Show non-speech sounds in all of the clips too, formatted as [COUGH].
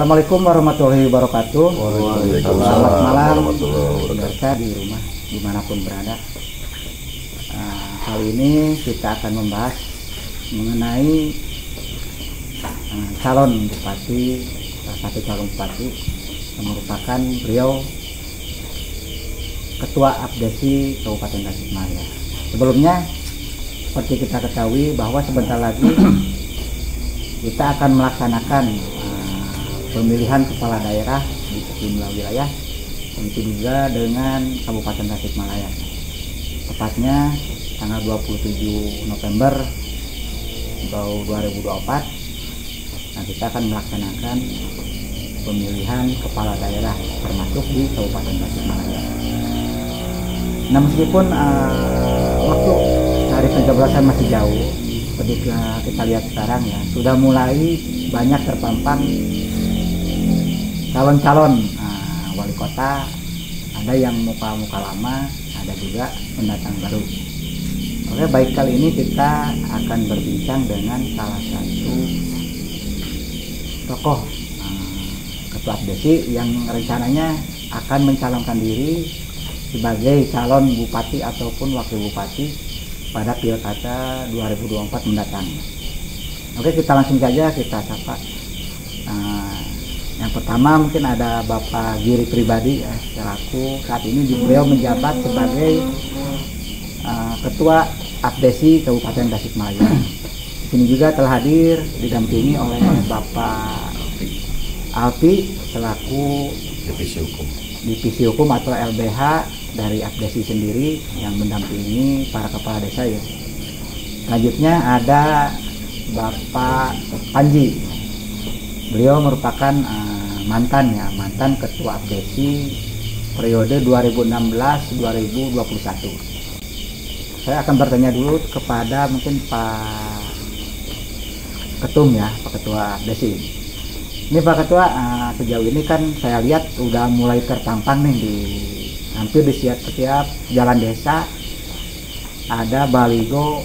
Assalamualaikum warahmatullahi wabarakatuh. Waalaikumsalam Selamat malam, pemirsa di rumah di mana pun berada. Nah, kali ini kita akan membahas mengenai eh, calon bupati, salah satu calon bupati yang merupakan beliau ketua abdesi Kabupaten Tasikmalaya. Sebelumnya, seperti kita ketahui bahwa sebentar lagi kita akan melaksanakan pemilihan kepala daerah di sejumlah wilayah, tentu juga dengan Kabupaten Tasikmalaya. Tepatnya tanggal 27 November tahun 2024, nah kita akan melaksanakan pemilihan kepala daerah termasuk di Kabupaten Tasikmalaya. Nah meskipun eh, waktu hari pencoblosan masih jauh, seperti kita lihat sekarang ya sudah mulai banyak terpampang calon-calon eh, wali kota, ada yang muka-muka lama, ada juga pendatang baru. Oke baik kali ini kita akan berbincang dengan salah satu tokoh eh, ketua abdesi yang rencananya akan mencalonkan diri sebagai calon bupati ataupun wakil bupati pada pilkada 2024 mendatang. Oke kita langsung saja kita sapa. Nah, yang pertama mungkin ada Bapak Giri pribadi ya, selaku saat ini beliau menjabat sebagai uh, Ketua Abdesi Kabupaten Tasikmalaya. Di sini juga telah hadir didampingi oleh Bapak Alpi selaku divisi hukum divisi hukum atau LBH dari Abdesi sendiri yang mendampingi para kepala desa ya. Selanjutnya ada Bapak Panji. Beliau merupakan eh, mantan ya, mantan ketua Abdesi periode 2016-2021. Saya akan bertanya dulu kepada mungkin Pak Ketum ya, Pak Ketua Abdesi. Ini Pak Ketua, eh, sejauh ini kan saya lihat udah mulai terpampang nih di hampir di setiap, setiap jalan desa ada baligo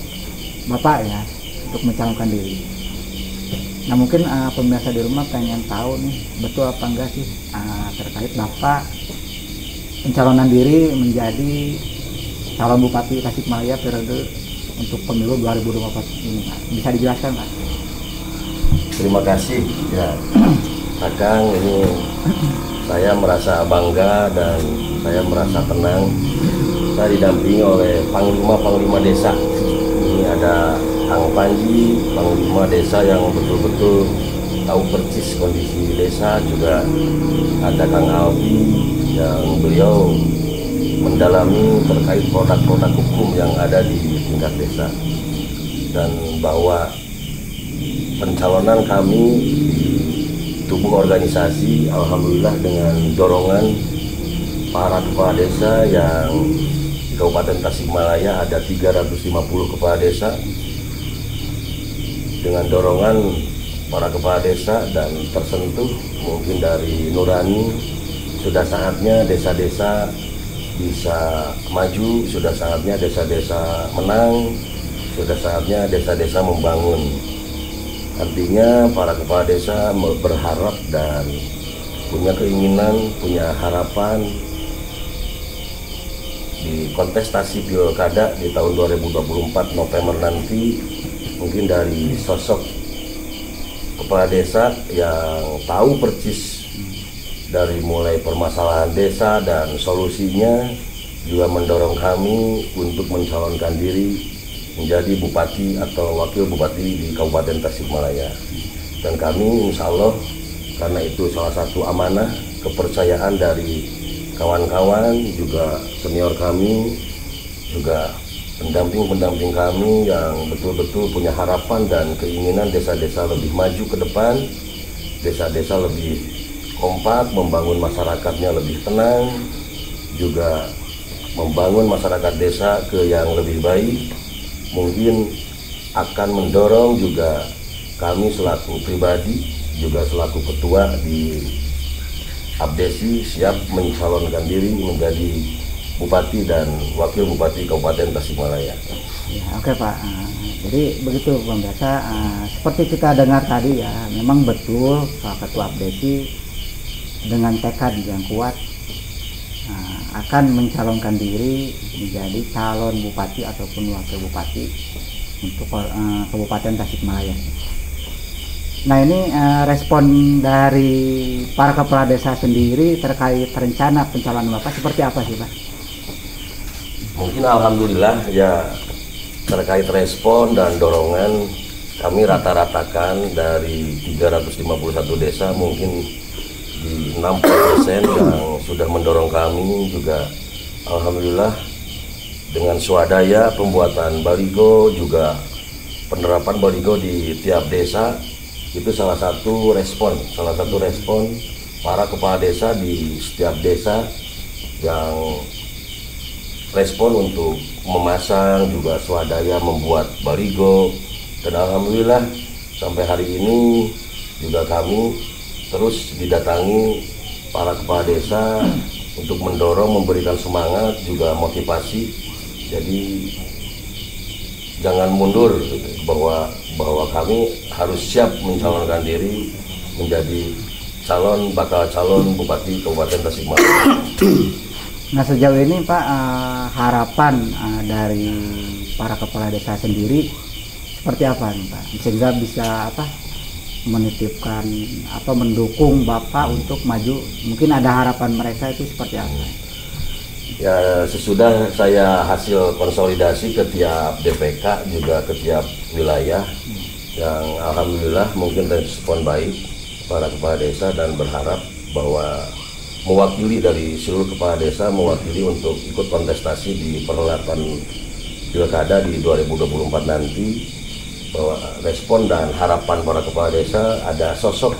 Bapak ya untuk mencalonkan diri. Nah mungkin eh, pemirsa di rumah pengen tahu nih betul apa enggak sih eh, terkait Bapak pencalonan diri menjadi calon Bupati Tasikmalaya periode untuk pemilu 2024 ini. Pak. Bisa dijelaskan Pak? terima kasih ya [CLEARS THROAT] Akang ini saya merasa bangga dan saya merasa tenang saya didampingi oleh panglima-panglima desa ini ada Kang Panji panglima desa yang betul-betul tahu persis kondisi desa juga. Ada Kang Albi yang beliau mendalami terkait produk-produk hukum yang ada di tingkat desa. Dan bahwa pencalonan kami tubuh organisasi alhamdulillah dengan dorongan para kepala desa yang di Kabupaten Tasikmalaya ada 350 kepala desa dengan dorongan para kepala desa dan tersentuh mungkin dari Nurani sudah saatnya desa-desa bisa maju sudah saatnya desa-desa menang sudah saatnya desa-desa membangun. Artinya para kepala desa berharap dan punya keinginan, punya harapan di kontestasi pilkada di tahun 2024 November nanti mungkin dari sosok kepala desa yang tahu persis dari mulai permasalahan desa dan solusinya juga mendorong kami untuk mencalonkan diri menjadi bupati atau wakil bupati di Kabupaten Tasikmalaya. Dan kami insya Allah karena itu salah satu amanah kepercayaan dari kawan-kawan juga senior kami juga pendamping-pendamping kami yang betul-betul punya harapan dan keinginan desa-desa lebih maju ke depan, desa-desa lebih kompak, membangun masyarakatnya lebih tenang, juga membangun masyarakat desa ke yang lebih baik, mungkin akan mendorong juga kami selaku pribadi, juga selaku ketua di Abdesi siap mencalonkan diri menjadi Bupati dan Wakil Bupati Kabupaten Tasikmalaya. Ya, oke Pak. Uh, jadi begitu Biasa, uh, seperti kita dengar tadi ya, memang betul Pak Ketua Abdesi dengan tekad yang kuat uh, akan mencalonkan diri menjadi calon bupati ataupun wakil bupati untuk Kabupaten Tasikmalaya. Nah ini uh, respon dari para kepala desa sendiri terkait rencana pencalonan Bapak seperti apa sih Pak? Mungkin alhamdulillah ya terkait respon dan dorongan kami rata-ratakan dari 351 desa mungkin di 60% yang sudah mendorong kami juga alhamdulillah dengan swadaya pembuatan baligo juga penerapan baligo di tiap desa itu salah satu respon salah satu respon para kepala desa di setiap desa yang respon untuk memasang juga swadaya membuat baligo dan alhamdulillah sampai hari ini juga kami terus didatangi para kepala desa untuk mendorong memberikan semangat juga motivasi jadi jangan mundur bahwa bahwa kami harus siap mencalonkan diri menjadi calon bakal calon bupati Kabupaten Tasikmalaya. [COUGHS] Nah sejauh ini Pak uh, harapan uh, dari para kepala desa sendiri seperti apa nih Pak sehingga bisa apa menitipkan apa mendukung Bapak untuk maju mungkin ada harapan mereka itu seperti apa? Ya sesudah saya hasil konsolidasi ke tiap DPK juga ke tiap wilayah yang alhamdulillah mungkin respon baik para kepala desa dan berharap bahwa mewakili dari seluruh kepala desa mewakili untuk ikut kontestasi di perhelatan pilkada di 2024 nanti. Respon dan harapan para kepala desa ada sosok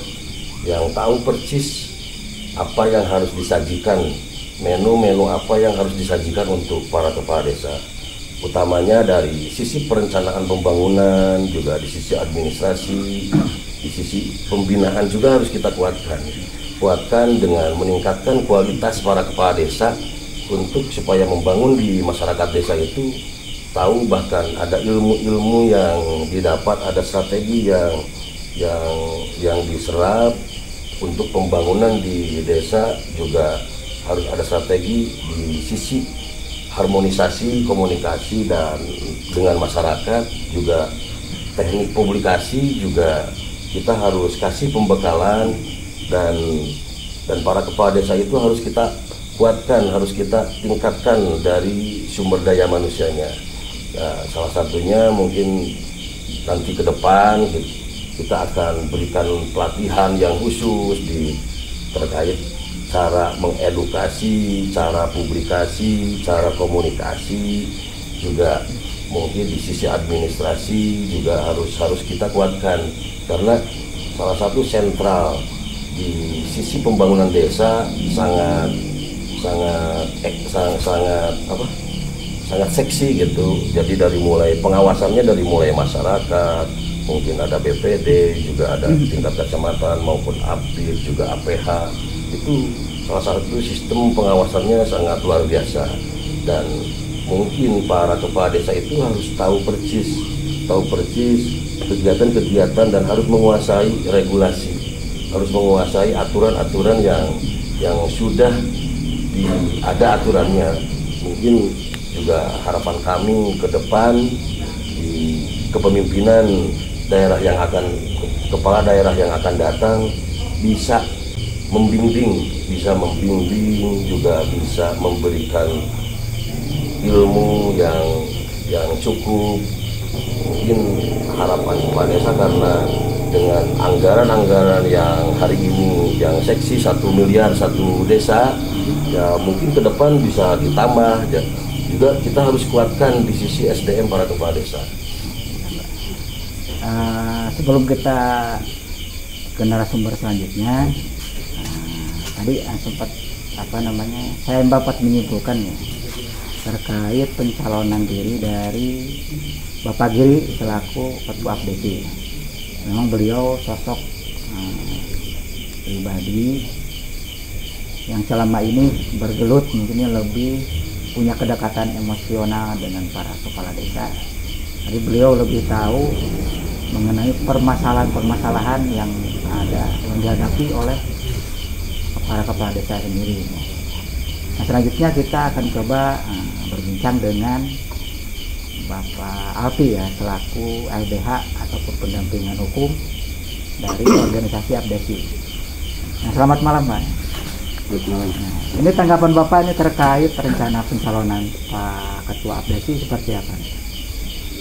yang tahu persis apa yang harus disajikan menu-menu apa yang harus disajikan untuk para kepala desa. Utamanya dari sisi perencanaan pembangunan juga di sisi administrasi di sisi pembinaan juga harus kita kuatkan kuatkan dengan meningkatkan kualitas para kepala desa untuk supaya membangun di masyarakat desa itu tahu bahkan ada ilmu-ilmu yang didapat ada strategi yang yang yang diserap. Untuk pembangunan di desa juga harus ada strategi di sisi harmonisasi komunikasi dan dengan masyarakat juga teknik publikasi juga kita harus kasih pembekalan dan dan para kepala desa itu harus kita kuatkan, harus kita tingkatkan dari sumber daya manusianya. Ya, salah satunya mungkin nanti ke depan kita akan berikan pelatihan yang khusus di terkait cara mengedukasi, cara publikasi, cara komunikasi, juga mungkin di sisi administrasi juga harus harus kita kuatkan karena salah satu sentral di sisi pembangunan desa sangat sangat eh, sangat, sangat apa? Sangat seksi gitu. Jadi dari mulai pengawasannya dari mulai masyarakat mungkin ada BPD juga ada hmm. tingkat kecamatan maupun APID juga APH itu salah satu sistem pengawasannya sangat luar biasa. Dan mungkin para kepala desa itu harus tahu persis tahu persis kegiatan-kegiatan dan harus menguasai regulasi harus menguasai aturan-aturan yang yang sudah di, ada aturannya. Mungkin juga harapan kami ke depan di kepemimpinan daerah yang akan kepala daerah yang akan datang bisa membimbing bisa membimbing juga bisa memberikan ilmu yang yang cukup. Mungkin harapan Pak Desa karena dengan anggaran-anggaran yang hari ini yang seksi satu miliar satu desa ya mungkin ke depan bisa ditambah ya. juga kita harus kuatkan di sisi SDM para kepala desa uh, sebelum kita ke narasumber selanjutnya uh, tadi uh, sempat apa namanya saya dapat menyimpulkan ya terkait pencalonan diri dari Bapak Giri selaku Ketua AFDP memang beliau sosok uh, pribadi yang selama ini bergelut mungkinnya lebih punya kedekatan emosional dengan para kepala desa. Jadi beliau lebih tahu mengenai permasalahan-permasalahan yang ada yang dihadapi oleh para kepala desa sendiri. Nah selanjutnya kita akan coba uh, berbincang dengan Bapak Alpi ya selaku LBH ataupun pendampingan hukum dari organisasi Abdesi. Nah, selamat malam Pak. Selamat malam. Nah, ini tanggapan Bapak ini terkait rencana pencalonan Pak Ketua Abdesi seperti apa?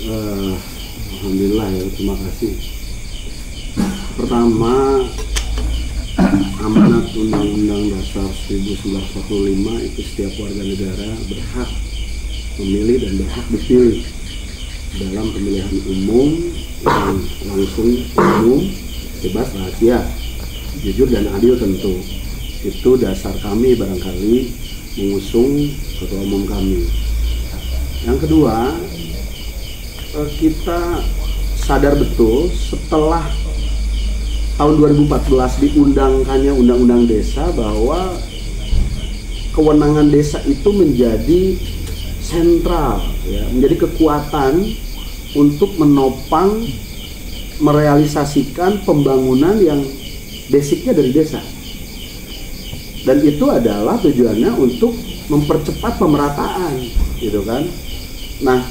Uh, Alhamdulillah ya, terima kasih. Pertama, amanat Undang-Undang Dasar 1945 itu setiap warga negara berhak memilih dan berhak dipilih dalam pemilihan umum yang langsung umum bebas rahasia jujur dan adil tentu. Itu dasar kami barangkali mengusung ketua umum kami. Yang kedua eh, kita sadar betul setelah tahun 2014 diundangkannya undang-undang desa bahwa kewenangan desa itu menjadi sentral ya, menjadi kekuatan untuk menopang merealisasikan pembangunan yang basicnya dari desa. Dan itu adalah tujuannya untuk mempercepat pemerataan gitu kan? Nah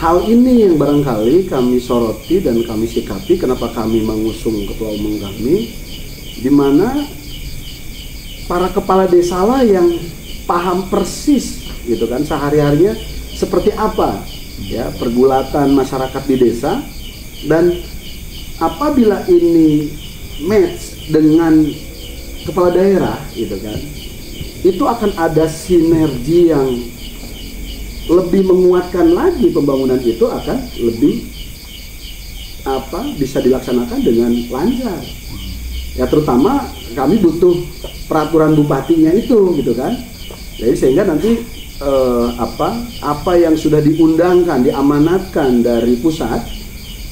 hal ini yang barangkali kami soroti dan kami sikapi kenapa kami mengusung ketua umum kami di mana para kepala desa lah yang paham persis gitu kan. Sehari-harinya seperti apa ya pergulatan masyarakat di desa? Dan apabila ini match dengan kepala daerah gitu kan itu akan ada sinergi yang lebih menguatkan lagi pembangunan itu akan lebih apa bisa dilaksanakan dengan lancar. Ya terutama kami butuh peraturan bupatinya itu gitu kan. Jadi sehingga nanti eh, apa apa yang sudah diundangkan diamanatkan dari pusat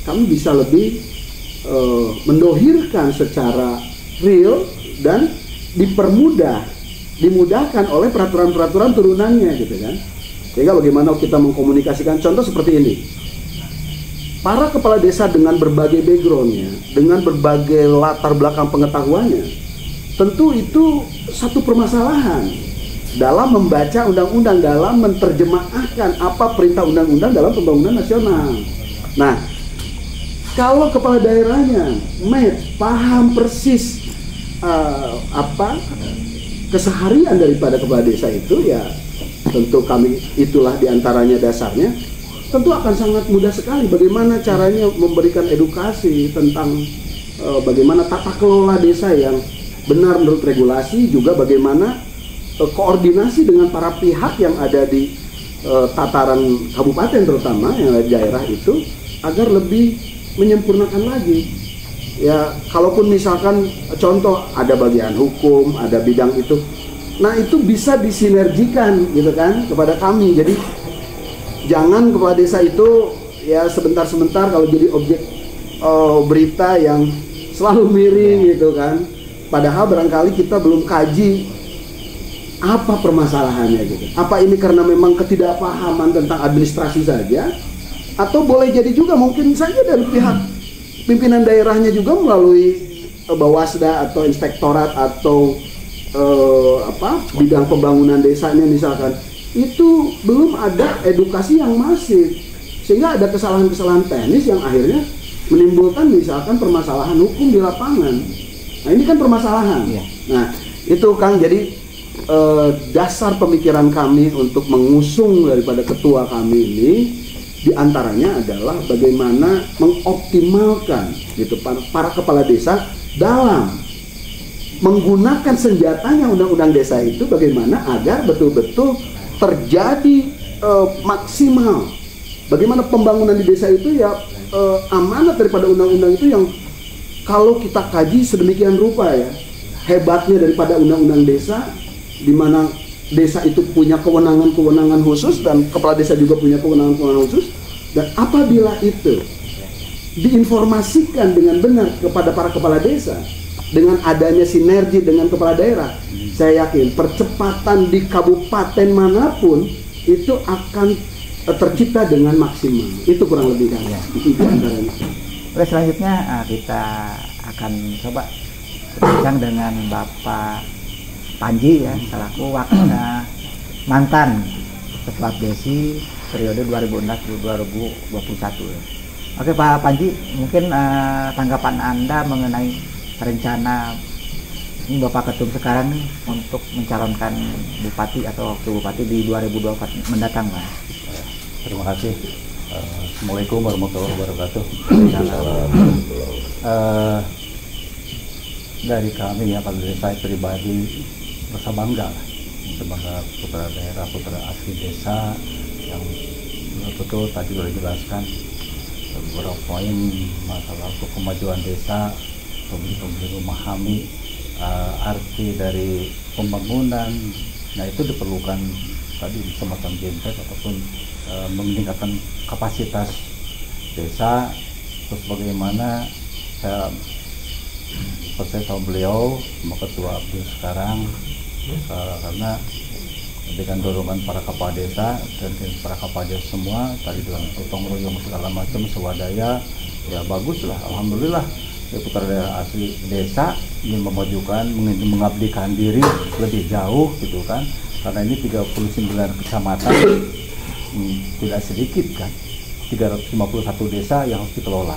kami bisa lebih eh, mendohirkan secara real dan dipermudah dimudahkan oleh peraturan-peraturan turunannya gitu kan. Sehingga bagaimana kita mengkomunikasikan contoh seperti ini. Para kepala desa dengan berbagai backgroundnya dengan berbagai latar belakang pengetahuannya tentu itu satu permasalahan dalam membaca undang-undang dalam menerjemahkan apa perintah undang-undang dalam pembangunan nasional. Nah, kalau kepala daerahnya met paham persis uh, apa keseharian daripada kepala desa itu ya tentu kami itulah di antaranya dasarnya tentu akan sangat mudah sekali bagaimana caranya memberikan edukasi tentang uh, bagaimana tata kelola desa yang benar menurut regulasi juga bagaimana koordinasi dengan para pihak yang ada di uh, tataran kabupaten terutama yang ada di daerah itu agar lebih menyempurnakan lagi. Ya kalaupun misalkan contoh ada bagian hukum ada bidang itu. Nah itu bisa disinergikan gitu kan kepada kami. Jadi jangan kepala desa itu ya sebentar-sebentar kalau jadi objek uh, berita yang selalu miring gitu kan. Padahal barangkali kita belum kaji apa permasalahannya gitu? Apa ini karena memang ketidakpahaman tentang administrasi saja? Atau boleh jadi juga mungkin saja dari pihak pimpinan daerahnya juga melalui uh, bawasda atau inspektorat atau uh, apa bidang pembangunan desanya misalkan itu belum ada edukasi yang masif. Sehingga ada kesalahan-kesalahan teknis yang akhirnya menimbulkan misalkan permasalahan hukum di lapangan. Nah ini kan permasalahan. Iya. nah itu kang. Jadi eh, dasar pemikiran kami untuk mengusung daripada ketua kami ini di antaranya adalah bagaimana mengoptimalkan gitu para, para kepala desa dalam menggunakan senjatanya undang-undang desa itu bagaimana agar betul-betul terjadi eh, maksimal. Bagaimana pembangunan di desa itu ya eh, amanat daripada undang-undang itu yang kalau kita kaji sedemikian rupa ya hebatnya daripada undang-undang desa di mana desa itu punya kewenangan-kewenangan khusus dan kepala desa juga punya kewenangan-kewenangan khusus dan apabila itu diinformasikan dengan benar kepada para kepala desa dengan adanya sinergi dengan kepala daerah saya yakin percepatan di kabupaten mana pun itu akan eh, tercipta dengan maksimal. Itu kurang lebih kan. Iya. Itu antaranya. Oke selanjutnya ah, kita akan coba berbincang dengan Bapak Panji ya selaku wakil ah, mantan ketua Desi periode 2016-2021. ya. Oke Pak Panji, mungkin ah, tanggapan Anda mengenai rencana ini Bapak Ketum sekarang nih untuk mencalonkan bupati atau wakil bupati di 2024 mendatang Pak. Terima kasih. Eh, Assalamualaikum warahmatullahi wabarakatuh. Eh, dari kami ya, kalau dari saya pribadi merasa bangga lah sebagai putra daerah, putra asli desa yang betul-betul tadi sudah dijelaskan beberapa poin masalah untuk kemajuan desa, kemudian memahami eh, arti dari pembangunan. Nah itu diperlukan tadi semacam genset ataupun eh, meningkatkan kapasitas desa terus bagaimana saya percaya sama beliau sama ketua Abdul sekarang karena dengan dorongan para kepala desa dan para kepala desa semua tadi dengan gotong royong segala macam swadaya ya bagus lah alhamdulillah. Ya putra daerah asli desa ingin memajukan mengabdikan diri lebih jauh gitu kan. Karena ini 39 kecamatan hmm, tidak sedikit kan. 351 desa yang harus dikelola.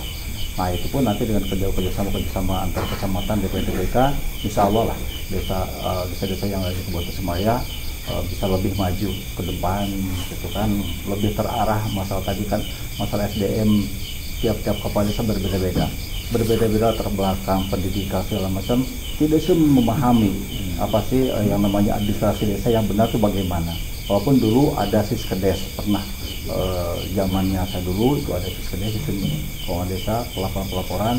Nah itu pun nanti dengan kerja kerjasama kerjasama antar kecamatan DPDPK insya Allah lah desa eh, desa-desa yang ada di Kabupaten Semaya eh, bisa lebih maju ke depan gitu kan. Lebih terarah masalah tadi kan masalah SDM tiap-tiap kepala desa berbeda-beda. Berbeda-beda terbelakang pendidikan segala macam. Tidak semua memahami apa sih eh, yang namanya administrasi desa yang benar itu bagaimana. Walaupun dulu ada siskedes pernah eh, zamannya saya dulu itu ada siskedes sistem keuangan desa pelaporan pelaporan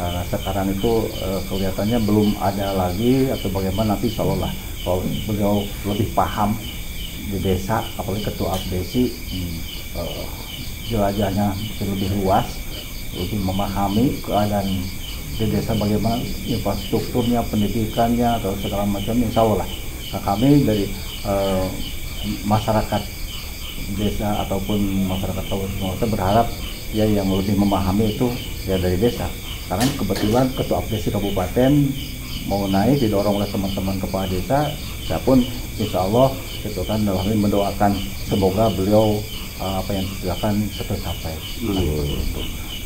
karena sekarang itu eh, kelihatannya belum ada lagi atau bagaimana nanti insya Allah lah kalau beliau lebih paham di desa apalagi ketua abdesi hmm, eh, jelajahnya lebih luas lebih memahami keadaan di desa bagaimana infrastrukturnya, pendidikannya atau segala macam insya Allah lah. Nah, kami dari eh, masyarakat desa ataupun masyarakat kabupaten berharap ya yang lebih memahami itu ya dari desa. Karena kebetulan ketua abdesi kabupaten mau naik didorong oleh teman-teman kepala desa, saya pun insya Allah itu kan dalam mendoakan semoga beliau eh, apa yang disediakan tercapai.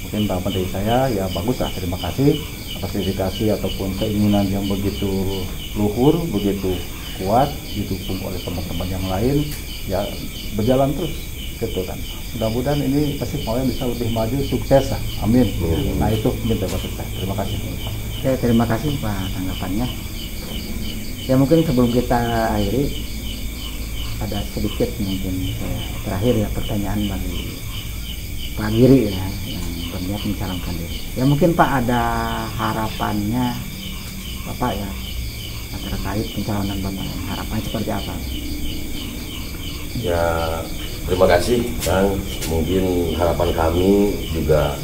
Mungkin tanggapan dari saya ya bagus lah terima kasih atas dedikasi ataupun keinginan yang begitu luhur begitu kuat didukung oleh teman-teman yang lain. Ya berjalan terus gitu kan mudah-mudahan ini pasti mau bisa lebih maju sukses lah amin nah itu minta batas saya terima kasih Oke, terima kasih Pak tanggapannya. Ya mungkin sebelum kita akhiri ada sedikit mungkin eh, terakhir ya pertanyaan bagi Pak Giri ya yang berniat mencalonkan diri. Ya mungkin Pak ada harapannya Bapak ya terkait pencalonan Bapak. Harapannya seperti apa? Ya, terima kasih Kang. Mungkin harapan kami juga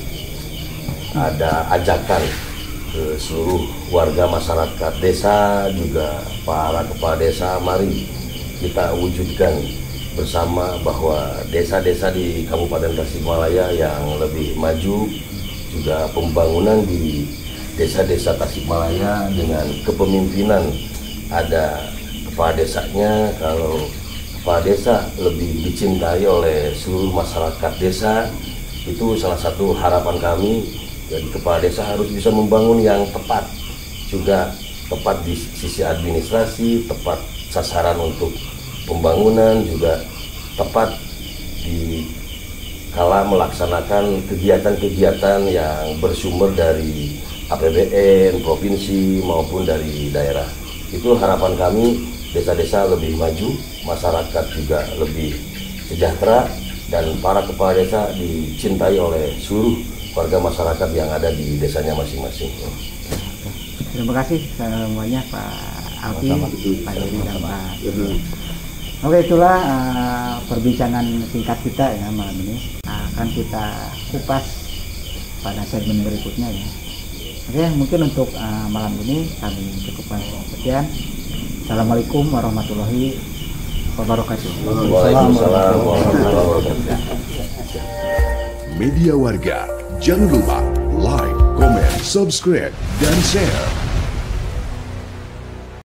ada ajakan ke seluruh warga masyarakat desa juga para kepala desa mari kita wujudkan bersama bahwa desa-desa di Kabupaten Tasikmalaya yang lebih maju juga pembangunan di desa-desa Tasikmalaya dengan kepemimpinan ada kepala desanya kalau kepala desa lebih dicintai oleh seluruh masyarakat desa. Itu salah satu harapan kami. Jadi kepala desa harus bisa membangun yang tepat juga. Tepat di sisi administrasi tepat sasaran untuk pembangunan juga tepat di kala melaksanakan kegiatan-kegiatan yang bersumber dari APBN provinsi maupun dari daerah. Itu harapan kami desa-desa lebih maju masyarakat juga lebih sejahtera dan para kepala desa dicintai oleh seluruh warga masyarakat yang ada di desanya masing-masing. Terima kasih semuanya Pak Alfi. Pak Yuri dan Pak. Mhm. Oke itulah eh, perbincangan singkat kita ya malam ini akan kita kupas pada segmen berikutnya ya. Oke mungkin untuk eh, malam ini kami cukupkan sekian. Assalamualaikum warahmatullahi wabarakatuh. Waalaikumsalam warahmatullahi wabarakatuh. Media Warga, jangan lupa like, comment, subscribe, dan share